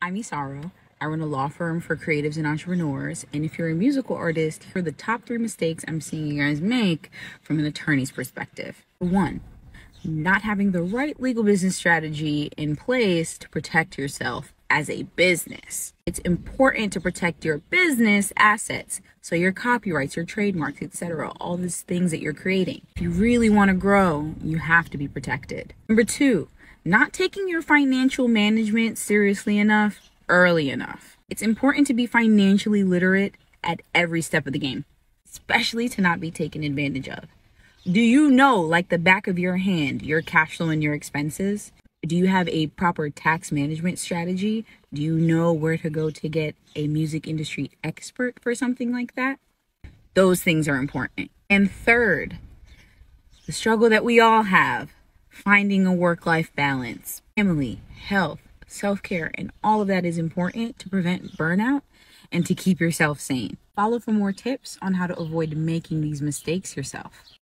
I'm Isaro. I run a law firm for creatives and entrepreneurs. And if you're a musical artist, here are the top three mistakes I'm seeing you guys make from an attorney's perspective. One, not having the right legal business strategy in place to protect yourself as a business. It's important to protect your business assets, so your copyrights, your trademarks, etc., all these things that you're creating. If you really want to grow, you have to be protected. Number 2, not taking your financial management seriously enough early enough. It's important to be financially literate at every step of the game, especially to not be taken advantage of. Do you know, like the back of your hand, your cash flow and your expenses? Do you have a proper tax management strategy? Do you know where to go to get a music industry expert for something like that? Those things are important. And third, the struggle that we all have finding a work life balance, family, health, self care, and all of that is important to prevent burnout and to keep yourself sane. Follow for more tips on how to avoid making these mistakes yourself.